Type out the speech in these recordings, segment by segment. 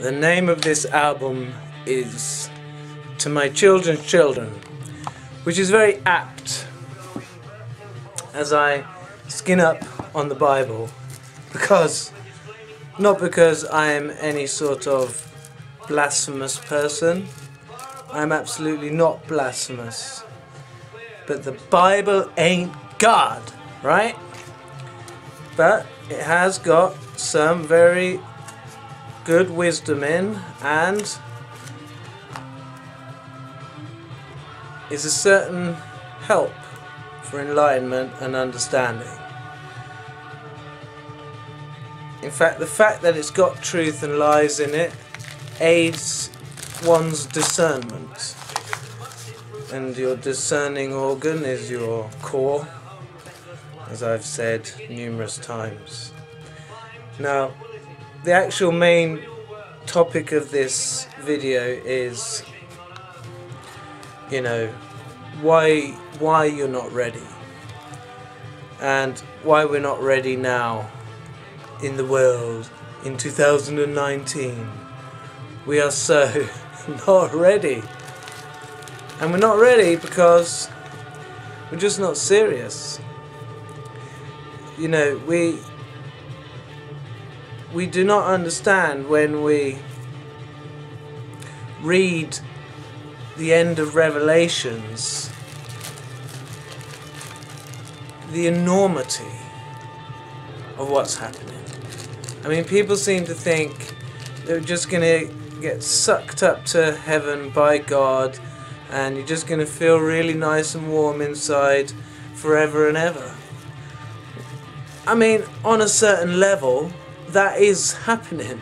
The name of this album is To My Children's Children, which is very apt as I skin up on the Bible because, not because I am any sort of blasphemous person, I am absolutely not blasphemous, but the Bible ain't God, right? But it has got some very good wisdom in and is a certain help for enlightenment and understanding. In fact, the fact that it's got truth and lies in it aids one's discernment. And your discerning organ is your core, as I've said numerous times. Now, the actual main topic of this video is you know why why you're not ready. And why we're not ready now in the world in 2019 we are so not ready. And we're not ready because we're just not serious. You know we we do not understand when we read the end of Revelations the enormity of what's happening. I mean, people seem to think they're just going to get sucked up to heaven by God and you're just going to feel really nice and warm inside forever and ever. I mean, on a certain level, that is happening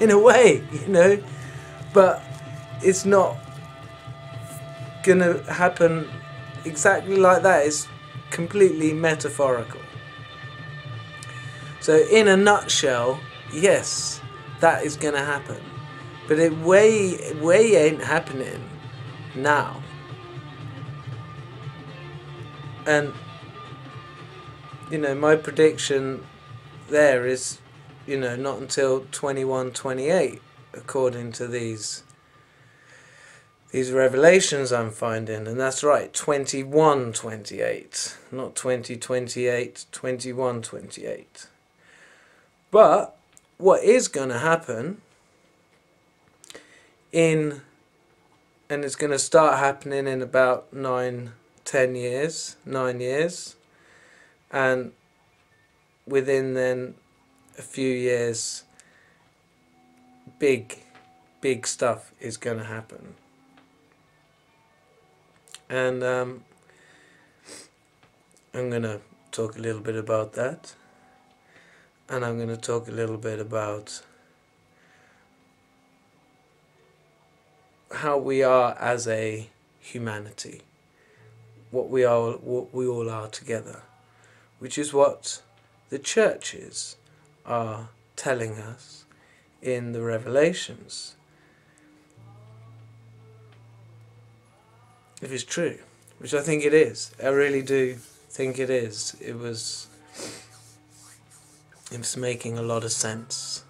in a way, you know, but it's not gonna happen exactly like that. It's completely metaphorical. So, in a nutshell, yes, that is gonna happen, but it way way ain't happening now. And you know, my prediction there is you know, not until 21, 28, according to these these revelations I'm finding, and that's right, 21, 28, not 20, 28, 21, 28. But what is going to happen in, and it's going to start happening in about nine, ten years, nine years, and within then a few years, big, big stuff is going to happen. And um, I'm going to talk a little bit about that. And I'm going to talk a little bit about how we are as a humanity. What we are, what we all are together. Which is what the church is are telling us in the revelations. If it's true, which I think it is, I really do think it is. It was, it was making a lot of sense.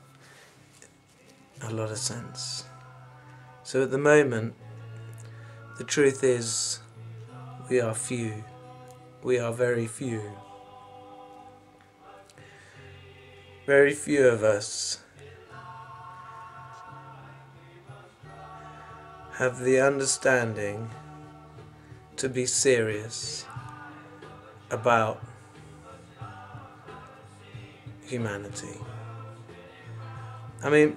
A lot of sense. So at the moment, the truth is, we are few. We are very few. Very few of us have the understanding to be serious about humanity. I mean,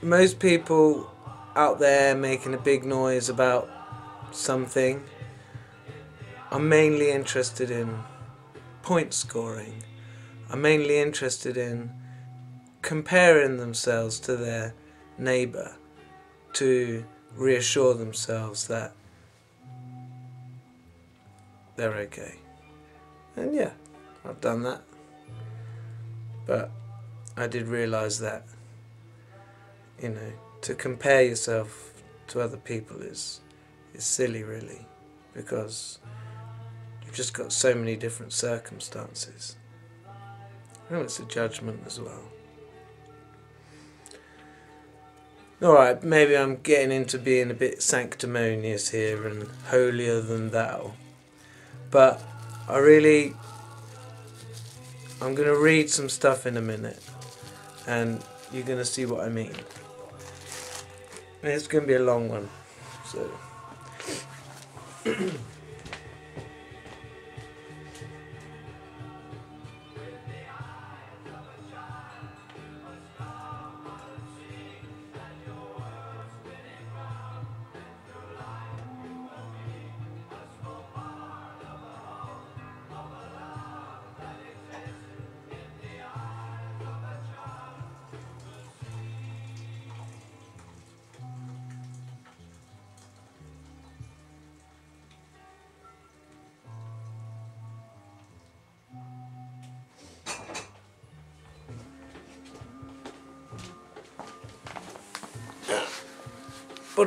most people out there making a big noise about something are mainly interested in point scoring are mainly interested in comparing themselves to their neighbour to reassure themselves that they're okay. And yeah, I've done that. But I did realise that, you know, to compare yourself to other people is is silly really because you've just got so many different circumstances. And it's a judgment as well. Alright, maybe I'm getting into being a bit sanctimonious here and holier than thou. But I really. I'm going to read some stuff in a minute and you're going to see what I mean. It's going to be a long one. So.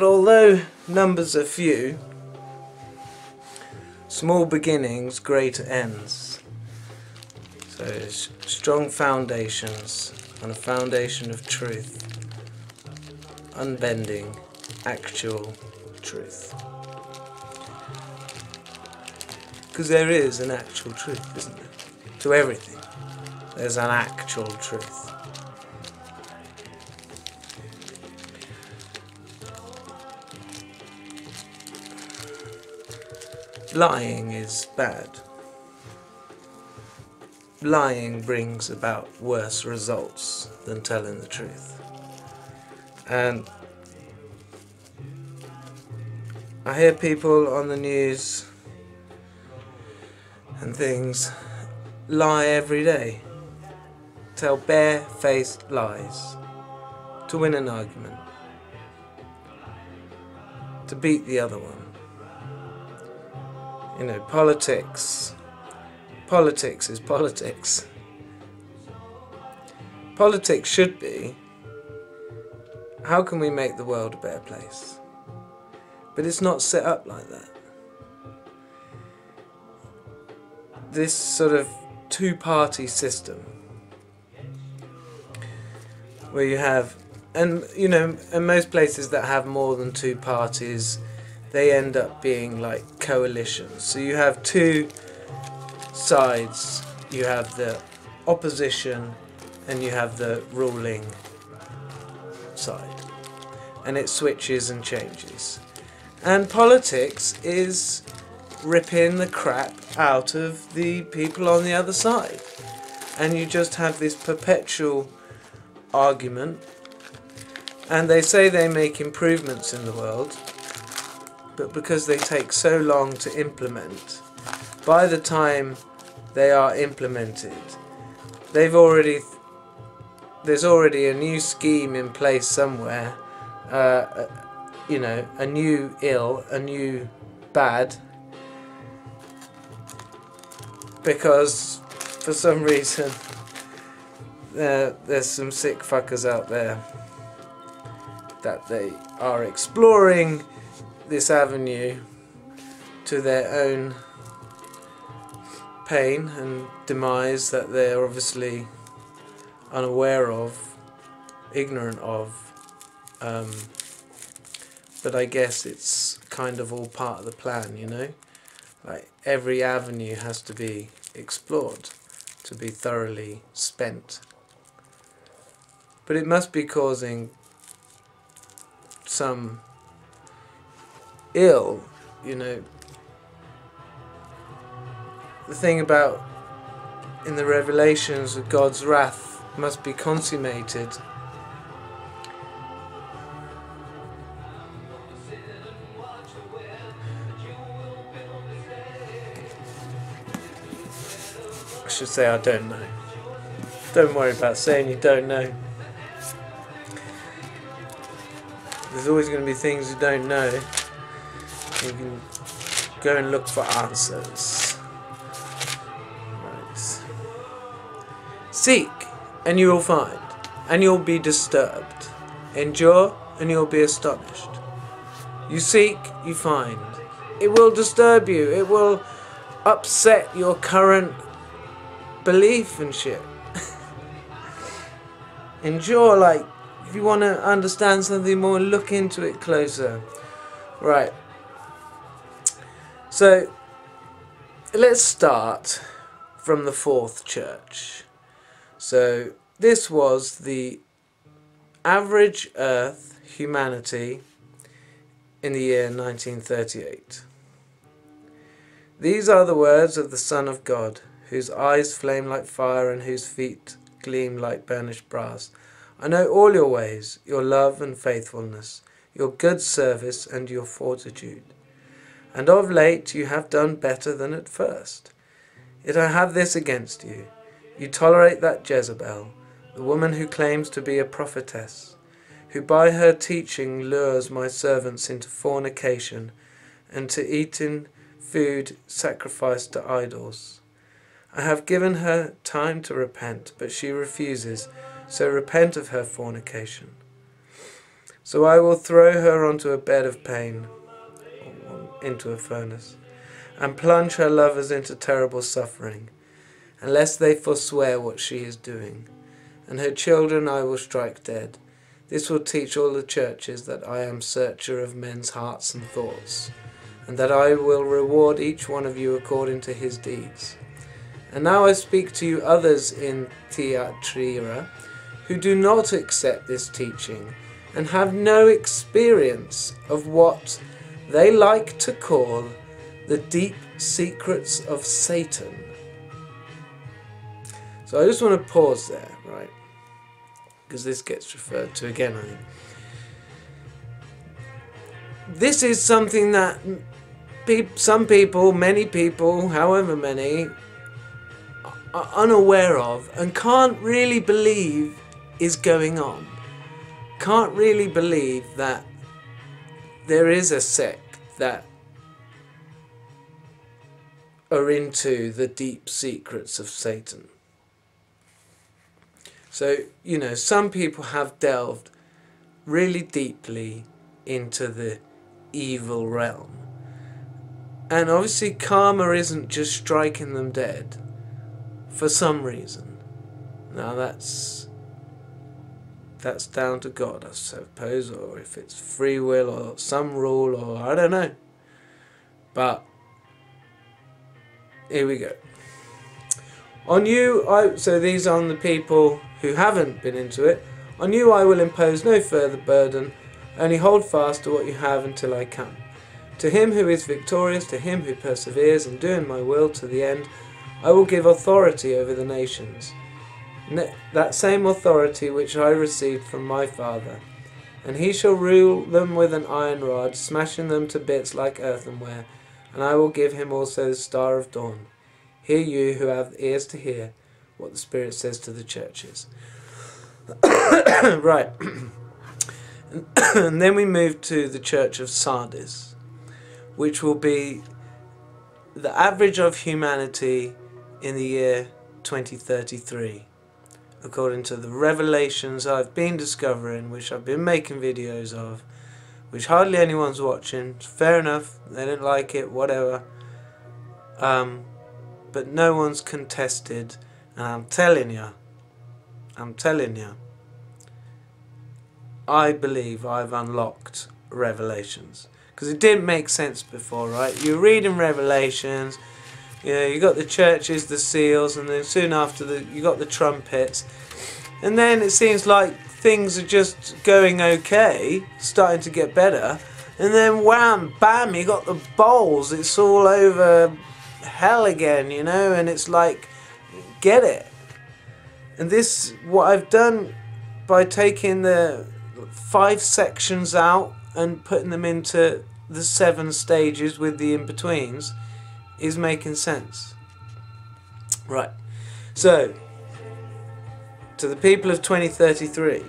But although numbers are few, small beginnings, great ends. So strong foundations on a foundation of truth, unbending, actual truth. Because there is an actual truth, isn't there? To everything, there's an actual truth. Lying is bad. Lying brings about worse results than telling the truth. And I hear people on the news and things lie every day, tell bare-faced lies to win an argument, to beat the other one you know, politics. Politics is politics. Politics should be how can we make the world a better place? But it's not set up like that. This sort of two party system where you have, and you know, in most places that have more than two parties, they end up being like coalitions. So you have two sides. You have the opposition and you have the ruling side. And it switches and changes. And politics is ripping the crap out of the people on the other side. And you just have this perpetual argument. And they say they make improvements in the world, but because they take so long to implement, by the time they are implemented, they've already there's already a new scheme in place somewhere, uh, you know, a new ill, a new bad, because for some reason uh, there's some sick fuckers out there that they are exploring this avenue to their own pain and demise that they're obviously unaware of, ignorant of. Um, but I guess it's kind of all part of the plan, you know? Like every avenue has to be explored to be thoroughly spent. But it must be causing some ill, you know. The thing about in the revelations of God's wrath must be consummated. I should say I don't know. Don't worry about saying you don't know. There's always going to be things you don't know. You can go and look for answers. Right. Seek, and you will find, and you'll be disturbed. Endure, and you'll be astonished. You seek, you find. It will disturb you. It will upset your current belief and shit. Endure like if you want to understand something more, look into it closer. Right. So, let's start from the fourth church. So, this was the average Earth humanity in the year 1938. These are the words of the Son of God, whose eyes flame like fire and whose feet gleam like burnished brass. I know all your ways, your love and faithfulness, your good service and your fortitude. And of late you have done better than at first. Yet I have this against you. You tolerate that Jezebel, the woman who claims to be a prophetess, who by her teaching lures my servants into fornication and to eating food sacrificed to idols. I have given her time to repent, but she refuses, so repent of her fornication. So I will throw her onto a bed of pain, into a furnace, and plunge her lovers into terrible suffering, unless they forswear what she is doing. And her children I will strike dead. This will teach all the churches that I am searcher of men's hearts and thoughts, and that I will reward each one of you according to his deeds. And now I speak to you others in Thyatira who do not accept this teaching and have no experience of what they like to call the deep secrets of Satan. So I just want to pause there, right? Because this gets referred to again, I think. This is something that some people, many people, however many, are unaware of and can't really believe is going on. Can't really believe that there is a sect that are into the deep secrets of Satan. So, you know, some people have delved really deeply into the evil realm. And obviously, karma isn't just striking them dead for some reason. Now that's that's down to God, I suppose, or if it's free will or some rule or I don't know. But here we go. On you, I so these are on the people who haven't been into it. On you I will impose no further burden, only hold fast to what you have until I come. To him who is victorious, to him who perseveres in doing my will to the end, I will give authority over the nations, that same authority which I received from my Father. And he shall rule them with an iron rod, smashing them to bits like earthenware. And I will give him also the star of dawn. Hear you who have ears to hear what the Spirit says to the churches. right. and then we move to the church of Sardis, which will be the average of humanity in the year 2033 according to the revelations I've been discovering which I've been making videos of which hardly anyone's watching. Fair enough. They don't like it whatever. Um, but no one's contested. And I'm telling you I'm telling you I believe I've unlocked revelations. Because it didn't make sense before right? You're reading revelations know, you got the churches, the seals, and then soon after the you got the trumpets, and then it seems like things are just going okay, starting to get better, and then wham, bam, you got the bowls. It's all over hell again, you know, and it's like, get it. And this, what I've done by taking the five sections out and putting them into the seven stages with the in betweens is making sense. Right. So, to the people of 2033,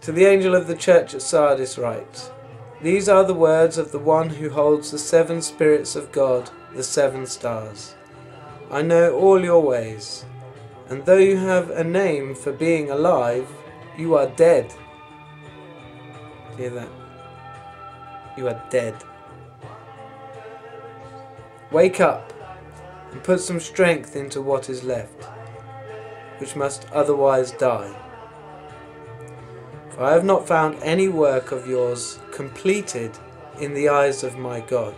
to the angel of the church at Sardis writes, These are the words of the one who holds the seven spirits of God, the seven stars. I know all your ways, and though you have a name for being alive, you are dead. Hear that? You are dead. Wake up and put some strength into what is left, which must otherwise die. For I have not found any work of yours completed in the eyes of my God.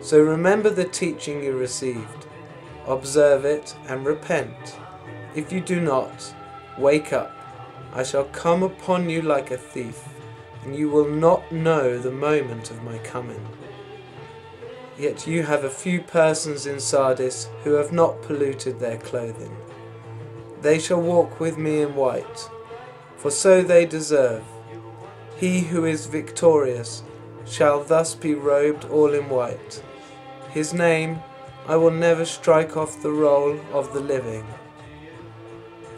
So remember the teaching you received, observe it, and repent. If you do not, wake up. I shall come upon you like a thief, and you will not know the moment of my coming. Yet you have a few persons in Sardis who have not polluted their clothing. They shall walk with me in white, for so they deserve. He who is victorious shall thus be robed all in white. His name I will never strike off the roll of the living.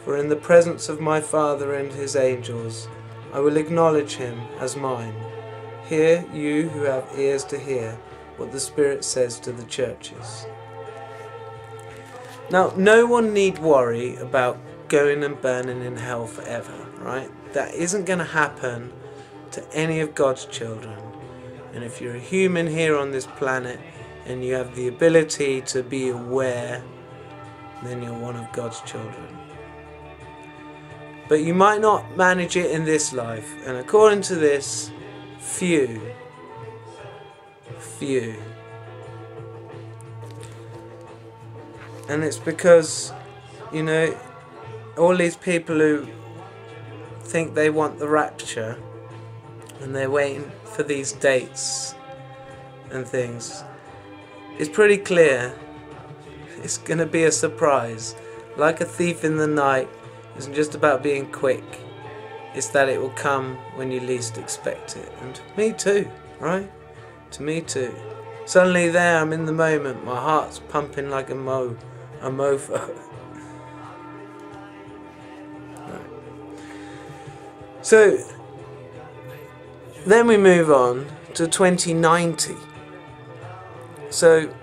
For in the presence of my Father and his angels I will acknowledge him as mine. Hear, you who have ears to hear, what the Spirit says to the churches. Now, no one need worry about going and burning in hell forever, right? That isn't going to happen to any of God's children. And if you're a human here on this planet and you have the ability to be aware, then you're one of God's children. But you might not manage it in this life. And according to this, few, few. And it's because, you know, all these people who think they want the rapture and they're waiting for these dates and things, it's pretty clear it's going to be a surprise. Like a thief in the night isn't just about being quick, it's that it will come when you least expect it. And me too, right? To me too. Suddenly there, I'm in the moment, my heart's pumping like a mo, a mofo. So then we move on to 2090. So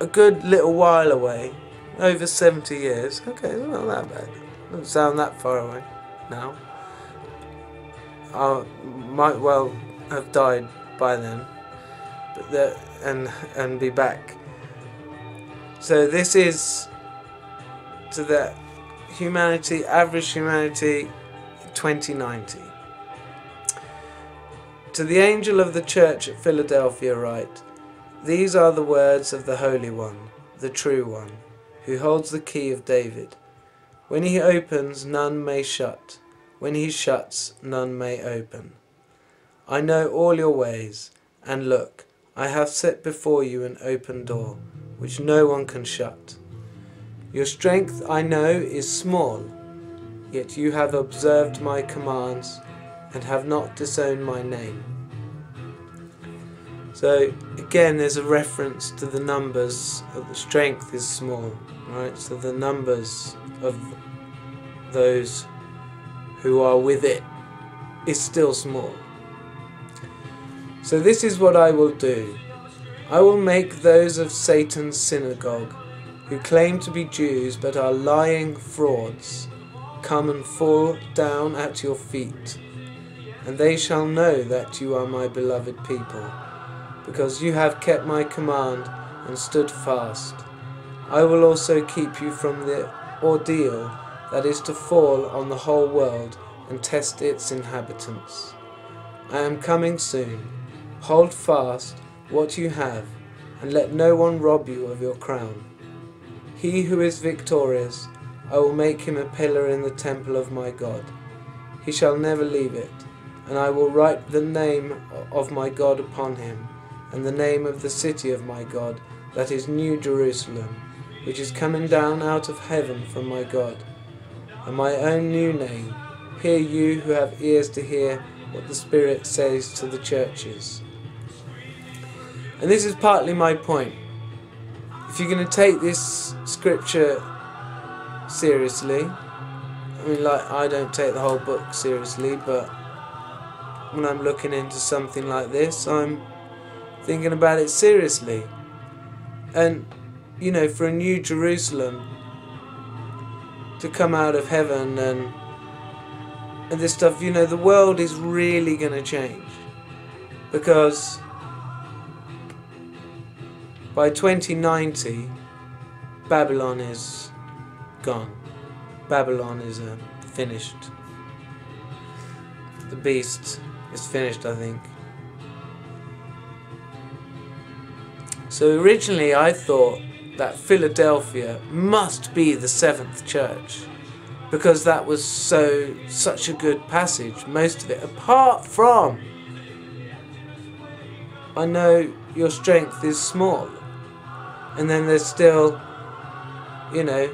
a good little while away, over 70 years. Okay, not that bad. Doesn't sound that far away now. I might well have died by then, the, and and be back. So this is to the humanity, average humanity, 2090. To the angel of the church at Philadelphia write, These are the words of the Holy One, the true One, who holds the key of David. When he opens, none may shut. When he shuts, none may open. I know all your ways, and look, I have set before you an open door, which no one can shut. Your strength, I know, is small Yet you have observed my commands and have not disowned my name. So again, there's a reference to the numbers of the strength is small, right? So the numbers of those who are with it is still small. So this is what I will do. I will make those of Satan's synagogue who claim to be Jews but are lying frauds come and fall down at your feet, and they shall know that you are my beloved people, because you have kept my command and stood fast. I will also keep you from the ordeal that is to fall on the whole world and test its inhabitants. I am coming soon. Hold fast what you have, and let no one rob you of your crown. He who is victorious I will make him a pillar in the temple of my God. He shall never leave it, and I will write the name of my God upon him, and the name of the city of my God, that is New Jerusalem, which is coming down out of heaven from my God, and my own new name. Hear you who have ears to hear what the Spirit says to the churches. And this is partly my point. If you're going to take this scripture seriously. I mean, like, I don't take the whole book seriously, but when I'm looking into something like this, I'm thinking about it seriously. And, you know, for a new Jerusalem to come out of heaven and and this stuff, you know, the world is really going to change. Because by 2090, Babylon is gone. Babylon is uh, finished. the beast is finished, I think. So originally I thought that Philadelphia must be the seventh church because that was so such a good passage most of it apart from I know your strength is small and then there's still you know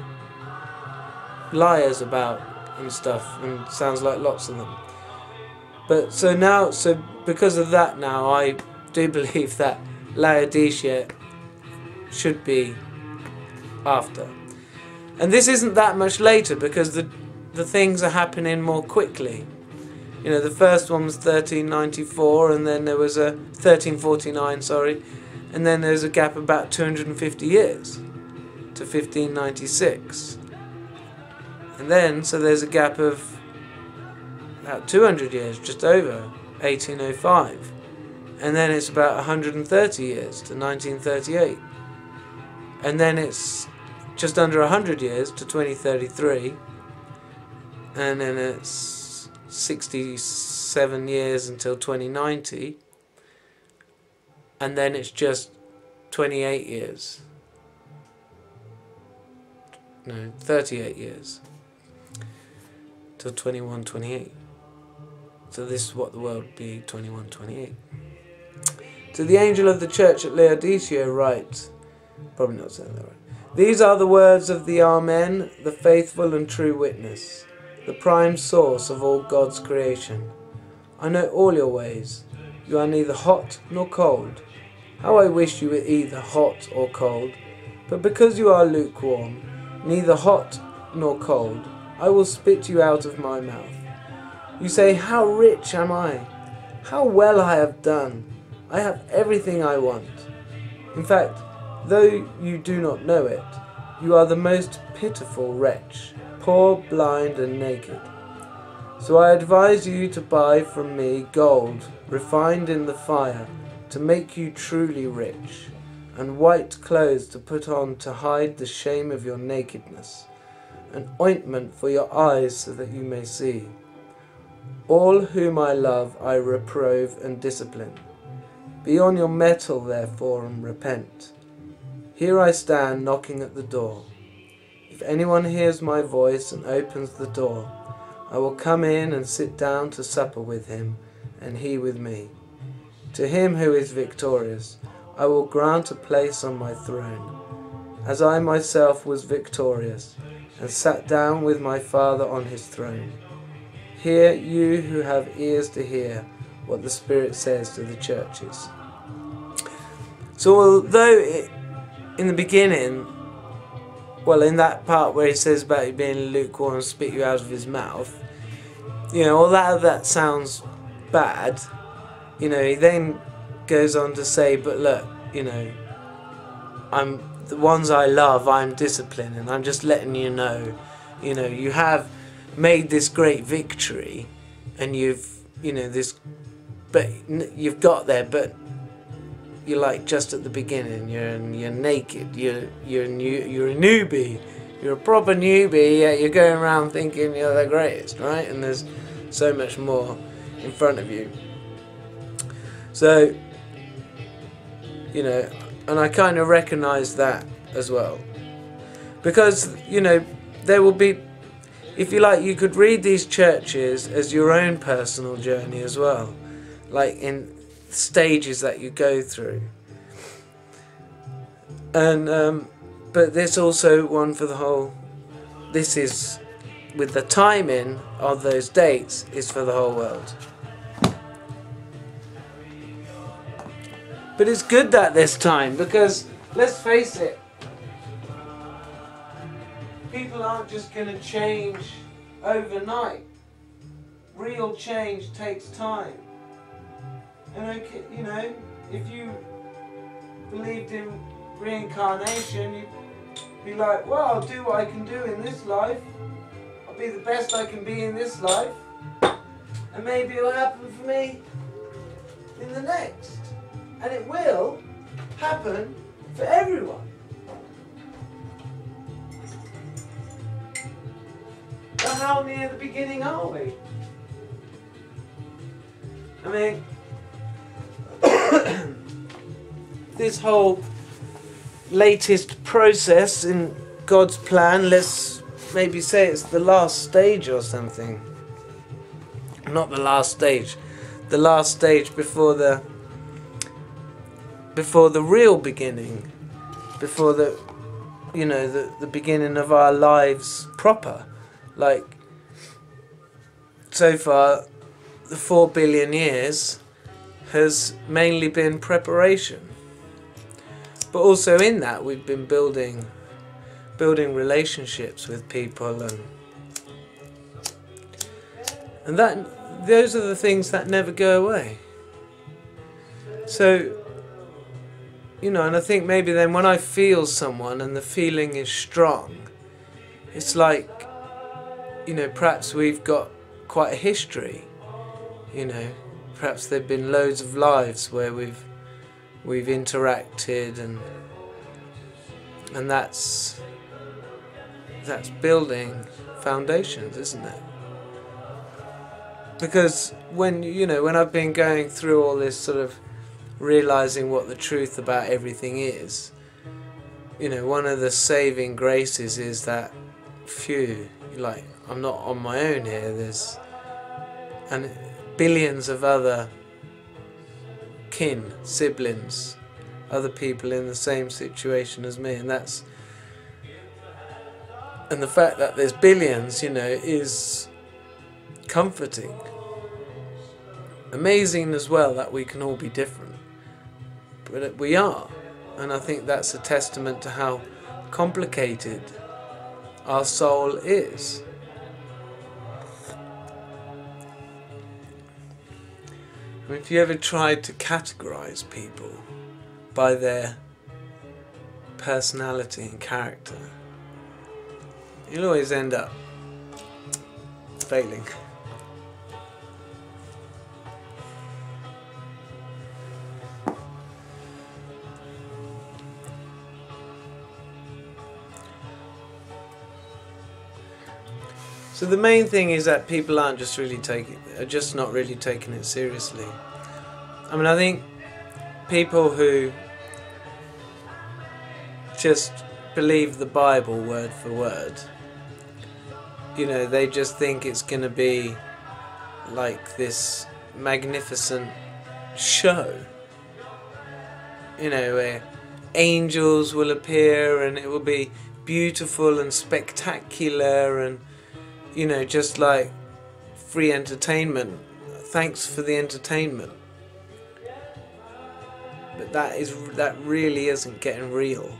liars about and stuff and sounds like lots of them but so now so because of that now I do believe that Laodicea should be after and this isn't that much later because the the things are happening more quickly. You know, the first one was 1394, and then there was a 1349, sorry, and then there's a gap about 250 years to 1596. And then, so there's a gap of about 200 years, just over 1805. And then it's about 130 years to 1938. And then it's just under 100 years to 2033 and then it's 67 years until 2090 and then it's just 28 years no 38 years till 21 28 so this is what the world be 21 28 to the angel of the church at Laodicea write probably not saying that right these are the words of the Amen, the faithful and true witness, the prime source of all God's creation. I know all your ways. You are neither hot nor cold. How I wish you were either hot or cold. But because you are lukewarm, neither hot nor cold, I will spit you out of my mouth. You say, How rich am I? How well I have done! I have everything I want. In fact, Though you do not know it, you are the most pitiful wretch, poor, blind, and naked. So I advise you to buy from me gold refined in the fire to make you truly rich, and white clothes to put on to hide the shame of your nakedness, an ointment for your eyes so that you may see. All whom I love I reprove and discipline. Be on your mettle, therefore, and repent. Here I stand knocking at the door. If anyone hears my voice and opens the door, I will come in and sit down to supper with him, and he with me. To him who is victorious, I will grant a place on my throne, as I myself was victorious, and sat down with my Father on his throne. Hear you who have ears to hear what the Spirit says to the churches. So although it, in the beginning, well, in that part where he says about you being lukewarm and spit you out of his mouth, you know, all that that sounds bad. You know, he then goes on to say, but look, you know, I'm the ones I love, I'm disciplining. I'm just letting you know, you know, you have made this great victory, and you've, you know, this, but you've got there, but you're like just at the beginning. You're you're naked. You're you're new. You're a newbie. You're a proper newbie. Yeah, you're going around thinking you're the greatest, right? And there's so much more in front of you. So you know, and I kind of recognise that as well, because you know there will be. If you like, you could read these churches as your own personal journey as well. Like in stages that you go through. And um, but there's also one for the whole. This is with the timing of those dates is for the whole world. But it's good that this time because let's face it, people aren't just going to change overnight. Real change takes time. And okay, you know, if you believed in reincarnation, you'd be like, well, I'll do what I can do in this life. I'll be the best I can be in this life. And maybe it'll happen for me in the next. And it will happen for everyone. But how near the beginning are we? I mean, this whole latest process in God's plan, let's maybe say it's the last stage or something. Not the last stage, the last stage before the before the real beginning, before the you know the the beginning of our lives proper, like so far, the four billion years has mainly been preparation. But also in that we've been building building relationships with people and and that those are the things that never go away. So you know, and I think maybe then when I feel someone and the feeling is strong, it's like you know, perhaps we've got quite a history. You know, perhaps there've been loads of lives where we've we've interacted and and that's that's building foundations, isn't it? Because when you know when I've been going through all this sort of realizing what the truth about everything is, you know, one of the saving graces is that phew, like I'm not on my own here. There's and billions of other kin, siblings, other people in the same situation as me, and that's and the fact that there's billions, you know, is comforting. Amazing as well that we can all be different, but we are, and I think that's a testament to how complicated our soul is. If you ever tried to categorize people by their personality and character, you'll always end up failing. So the main thing is that people aren't just really taking, are just not really taking it seriously. I mean, I think people who just believe the Bible word for word, you know, they just think it's going to be like this magnificent show. You know, where angels will appear and it will be beautiful and spectacular and you know, just like free entertainment. Thanks for the entertainment. But that is that really isn't getting real.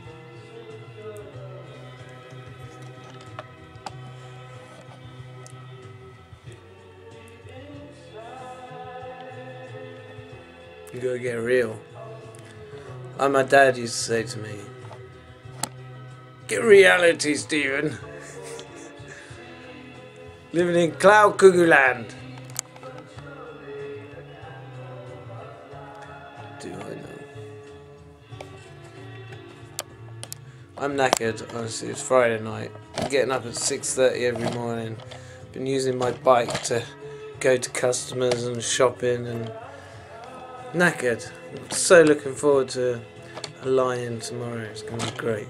You gotta get real. Like my dad used to say to me, Get reality, Stephen. Living in Cloud Cuckoo Land. Do I know? I'm knackered, honestly, it's Friday night. I'm getting up at 6.30 every morning. Been using my bike to go to customers and shopping and knackered. I'm so looking forward to a lion tomorrow. It's going to be great.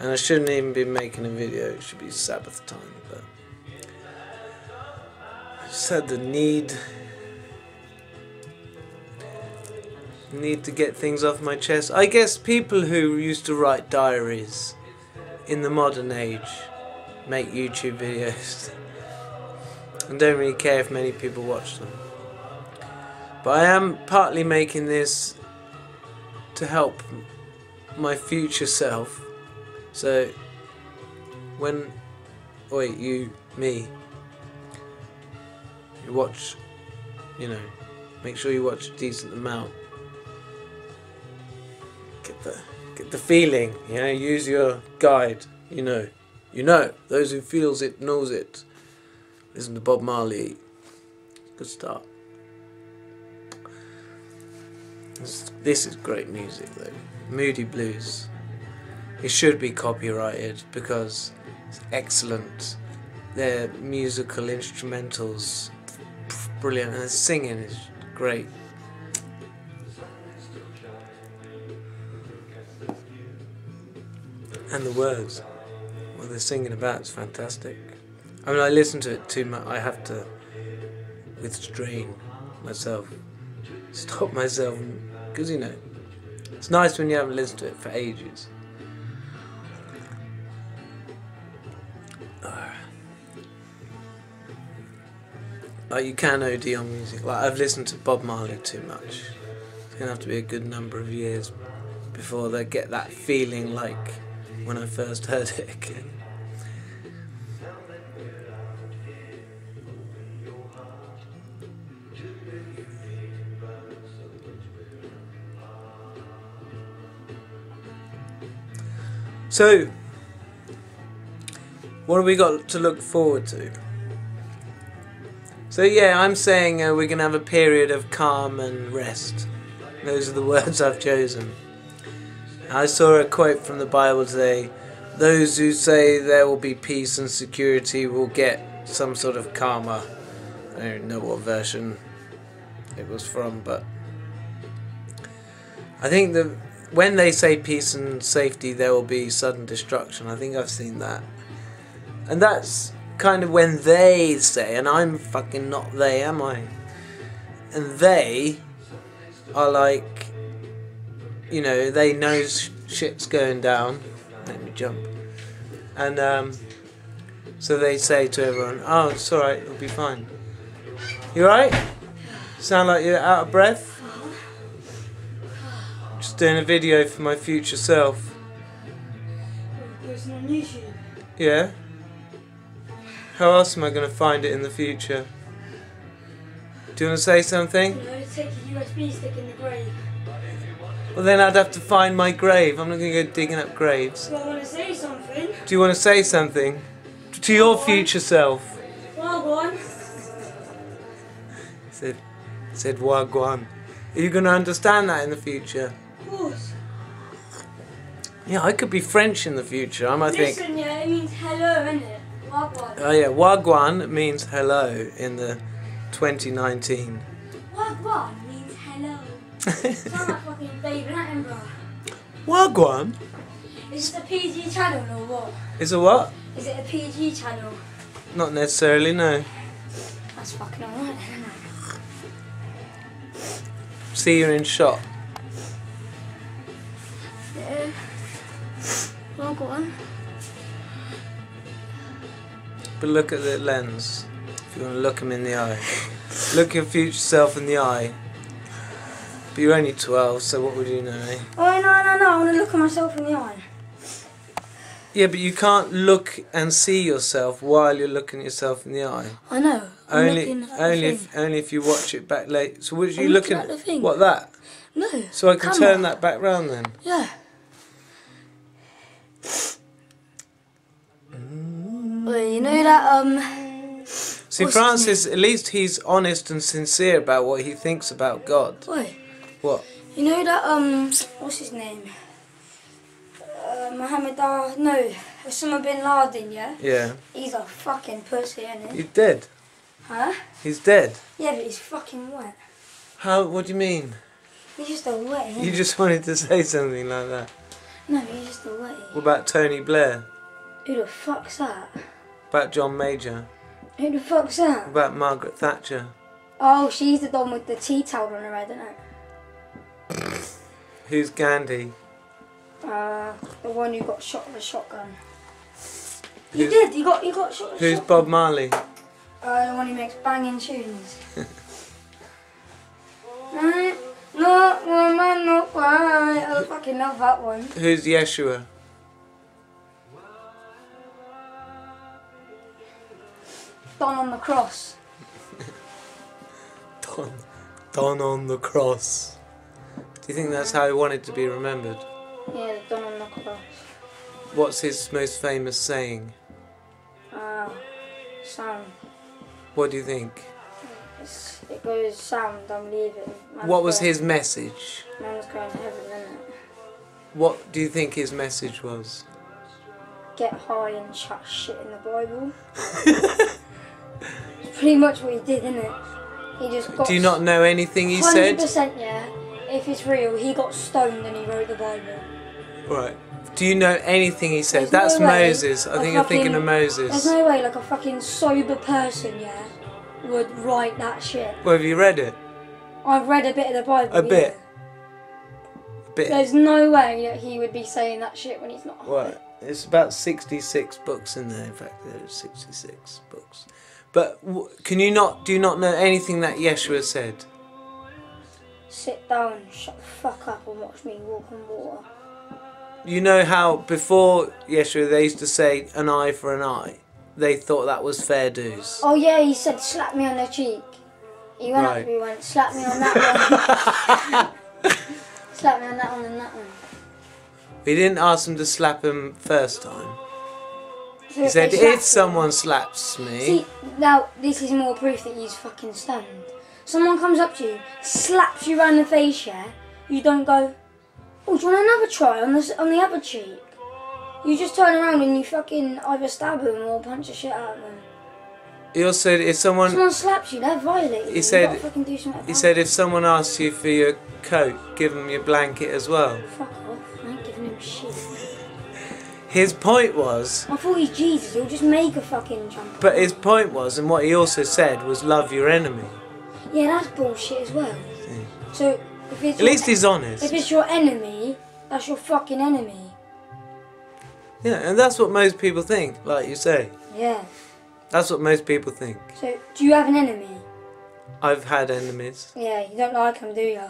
And I shouldn't even be making a video. It should be Sabbath time, but had the need need to get things off my chest. I guess people who used to write diaries in the modern age make YouTube videos and don't really care if many people watch them. But I am partly making this to help my future self. So when wait you me watch, you know, make sure you watch a decent amount. Get the get the feeling, you know, use your guide, you know. You know, those who feels it knows it. Listen to Bob Marley. Good start. This, this is great music though. Moody Blues. It should be copyrighted because it's excellent. Their musical instrumentals brilliant and the singing is great. And the words, what they're singing about is fantastic. I mean, I listen to it too much. I have to restrain myself, stop myself, because you know, it's nice when you haven't listened to it for ages. Like you can OD on music. Like I've listened to Bob Marley too much. It's gonna have to be a good number of years before they get that feeling like when I first heard it again. So, what have we got to look forward to? So yeah, I'm saying uh, we're going to have a period of calm and rest. Those are the words I've chosen. I saw a quote from the Bible today. Those who say there will be peace and security will get some sort of karma. I don't know what version it was from, but I think that when they say peace and safety, there will be sudden destruction. I think I've seen that, and that's kind of when they say, and I'm fucking not they, am I? And they are like, you know, they know sh- shit's going down. Let me jump. And um, so they say to everyone, oh, it's alright, it'll be fine. You alright? Sound like you're out of breath? Just doing a video for my future self. Yeah? How else am I going to find it in the future? Do you want to say something? Know, take a USB stick in the grave. Well, then I'd have to find my grave. I'm not going to go digging up graves. So I want to say something. Do you want to say something to your future self? Well, on. Said, said Wagwan. Are you going to understand that in the future? Of course. Yeah, I could be French in the future. I might think. Listen, yeah, it means hello, innit? Oh yeah, Wagwan means hello in the 2019. Wagwan means hello. Sound like fucking David Attenborough. Wagwan Is it a PG channel or what? is a what? Is it a PG channel? Not necessarily, no. That's fucking alright, isn't it? See you in shot. Yeah. Well, go on. But look at the lens. If you want to look him in the eye. Look your future self in the eye. But you're only 12, so what would you know, eh? Oh, no, no, no. I want to look at myself in the eye. Yeah, but you can't look and see yourself while you're looking at yourself in the eye. I know. I'm Only, only if, only if you watch it back late. So, what are you looking looking at the thing. What that? No. So I can camera. turn that back round then. Yeah. Well, you know that um. See, Francis, at least he's honest and sincere about what he thinks about God. Wait. What? You know that um. What's his name? Uh, Mohammed. Uh, no, Osama bin Laden. Yeah. Yeah. He's a fucking pussy, isn't he? He's dead. Huh? He's dead. Yeah, but he's fucking wet. How? What do you mean? He's just a wetty. You just wanted to say something like that. No, he's just a wetty. What about Tony Blair? Who the fuck's that? About John Major? Who the fuck's that? About Margaret Thatcher? Oh, she's the one with the tea towel on her head, isn't it? Who's Gandhi? Uh, the one who got shot with a shotgun. You did. You got. You got shot. with a Who's shotgun. Bob Marley? Uh, the one who makes banging tunes. Right. No, woman, no cry. I fucking love that one. Who's Yeshua? Cross. Don, Don on the cross. Do you think that's how he wanted to be remembered? Yeah, Don on the cross. What's his most famous saying? Uh, sound. What do you think? It's, it goes sound. I'm leaving. Man's What was going- his message? Man's going to heaven, isn't it? What do you think his message was? Get high and chat shit in the Bible. Pretty much what he did, isn't it? He just got. Do you not know anything he said? 100% yeah. If it's real, he got stoned and he wrote the Bible. Right. Do you know anything he said? There's That's way Moses. I think you're thinking of Moses. There's no way like a fucking sober person, yeah, would write that shit. Well, have you read it? I've read a bit of the Bible. A bit? A bit. There's no way that he would be saying that shit when he's not. What? It's about 66 books in there. In fact, there's 66 books. But w- can you not? Do you not know anything that Yeshua said? Sit down, shut the fuck up, and watch me walk on water. You know how before Yeshua they used to say an eye for an eye. They thought that was fair dues. Oh yeah, he said slap me on the cheek. He went up to me and went slap me on that one. slap me on that one and that one. He didn't ask them to slap him first time. He said, if someone slaps me, See, now this is more proof that he's fucking stunned. Someone comes up to you, slaps you round the face, yeah? You don't go, oh, do you want another try on the, on the other cheek? You just turn around and you fucking either stab them or punch the shit out of them. he also said if someone Someone slaps you, they're violating you. He said- you fucking do something he said if someone asks you for your coat, give them your blanket as well. Fuck off, I ain't giving him shit. His point was, I thought he's Jesus, he'll just make a fucking jump. but his point was, and what he also said was, love your enemy. Yeah, that's bullshit as well. So, if it's At your- least he's honest. If it's your enemy, that's your fucking enemy. Yeah, and that's what most people think, like you say. Yeah. That's what most people think. So, do you have an enemy? I've had enemies. Yeah, you don't like them, do you?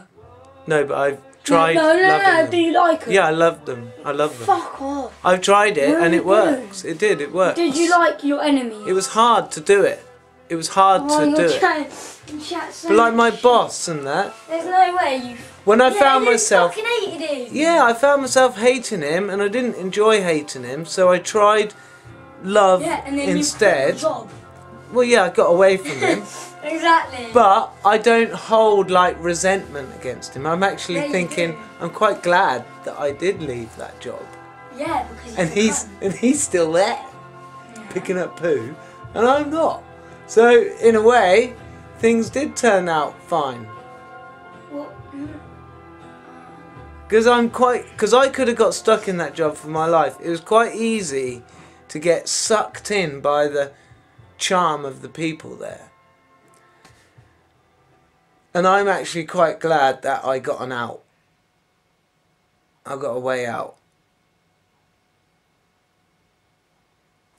No, but I've tried No, no, no, no. Do you like them? Yeah, I love them. I love them. Fuck off. I've tried it and it works. It did, it works. Did you like your enemy? It was hard to do it. It was hard oh, to you're do it. chat so But like my much shit. boss and that, There's no way you. when I found myself fucking hated him. Yeah, I found myself hating him, and I didn't enjoy hating him, so I tried love Yeah, and then instead. you quit your job. Well, yeah, I got away from him, Exactly. but I don't hold like resentment against him. I'm actually thinking. I'm quite glad that I did leave that job, yeah, because and he's and he's still there Yeah. picking up poo, and I'm not. So in a way, things did turn out fine. Mm, Because I'm quite, because I could have got stuck in that job for my life. It was quite easy to get sucked in by the charm of the people there. And I'm actually quite glad that I got an out. I got a way out.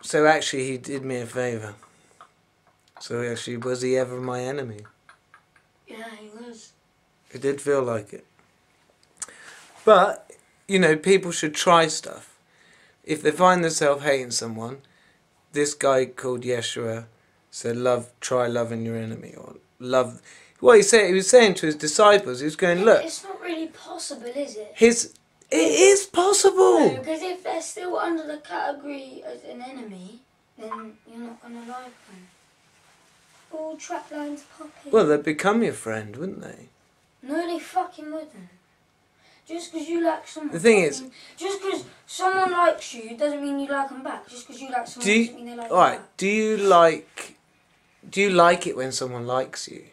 So actually, he did me a favour. So actually, was he ever my enemy? yeah, he was. It did feel like it. But, you know, people should try stuff. If they find themselves hating someone, this guy called Yeshua said, "Love, try loving your enemy," or love. What he said, he was saying to his disciples, he was going, "Look, It's not really possible, is it? his, it is No, possible." because if they're still under the category as an enemy, then you're not gonna like them. All trap lines popping. Well, they'd become your friend, wouldn't they? No, they fucking wouldn't. Just because you like someone. The thing is- just because someone likes you doesn't mean you like them back. Just because you like someone you, doesn't mean they like all you right? Do you like? Do you like it when someone likes you?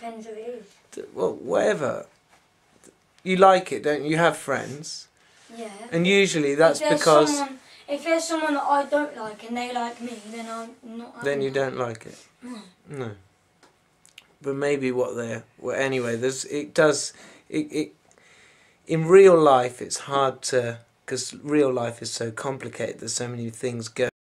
Depends who it is. Well, whatever. You like it, don't you? You have friends. Yeah. And usually that's if because someone, if there's someone that I don't like and they like me, then I'm not. then you not. don't like it. No. No. But maybe what they're well anyway, there's it does it, it in real life it's hard to because real life is so complicated. There's so many things going